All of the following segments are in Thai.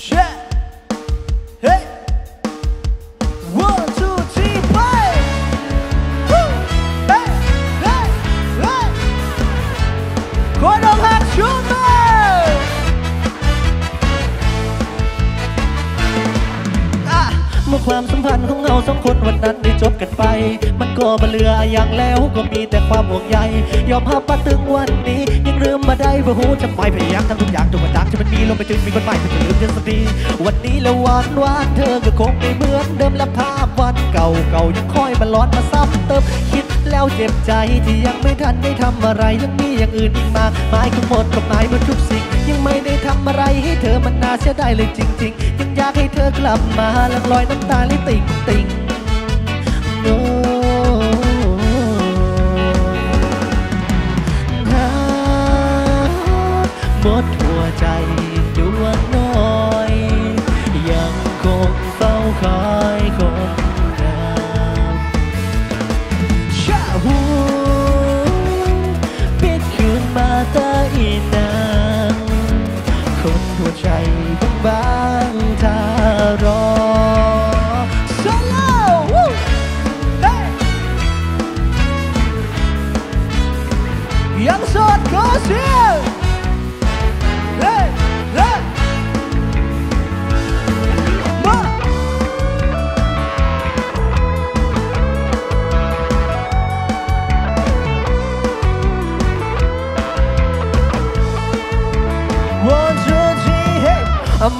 Shit. เมื่อความสัมพันธ์ของเราสองคนวันนั้นได้จบกันไป มันก็มาเลืออย่างแล้วก็มีแต่ความห่วงใย ยอมพับปัดตึงวันนี้ ยังลืมมาได้ว่าหูจำไมพยายามทำทุกอย่างจนวันดักที่มันมีลงไปถึงมีคนใหม่เธอจะลืมเธอสักทีวันนี้แล้ววันวานเธอก็คงไม่เหมือนเดิมและภาพวันเก่าเก่ายังคอยมาล้อนมาซ้ำเติมคิด แล้วเจ็บใจที่ยังไม่ทันได้ทำอะไรยังมีอย่างอื่นอีกมากมายทั้งหมดกับหมายหมดทุกสิ่ง ยังไม่ได้ทำอะไรให้เธอมันน่าเสียดายเลยจริง ๆ ยังอยากให้เธอกลับมาลังลอยน้ำตาลิติ่งติ่ง บางบางๆถ้ารอ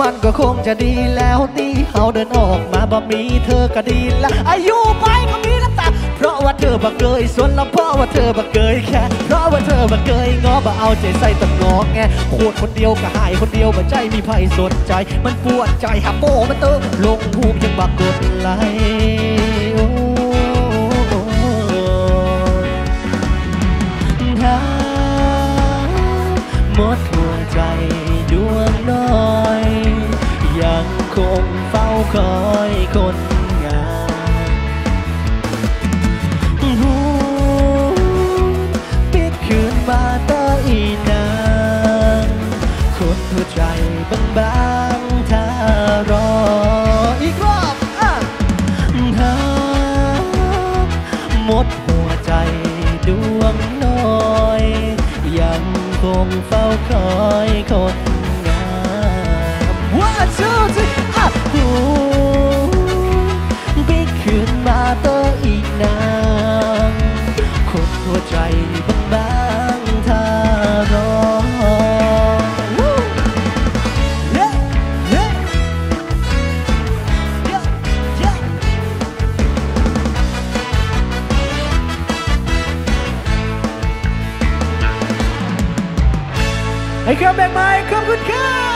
มันก็คงจะดีแล้วที่เขาเดินออกมาบ่มีเธอก็ดีละอายุไปก็มีน้ำตาเพราะว่าเธอบักเกยส่วนละเพราะว่าเธอบักเกยแค่เพราะว่าเธอบักเกยงอบ่เอาใจใส่ต้องงอแงขวดคนเดียวก็หายคนเดียวบ่ใจมีไผสนใจ มันปวดใจหักโบมันเติมลงภูมิยังบักกดไหลโอ้ถ้าหมดหัวใจ คงเฝ้าคอยคนงามหูปิดคืนมาตาอีนางคนหัวใจบางบางถ้ารออีกรอบอะหาหมดหัวใจดวงน้อย ยังคงเฝ้าคอยคนงาม One two three ไม่คืนมาต่ออีกนางคนหัวใจบางบางทารอให้เครื่อแบกไม้ขอบคุณครับ